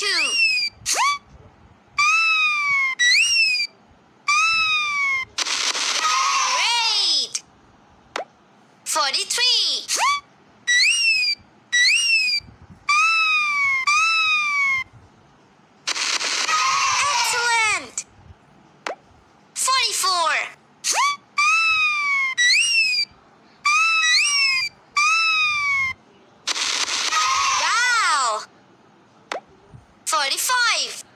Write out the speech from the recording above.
two. Great! Forty-three. 35.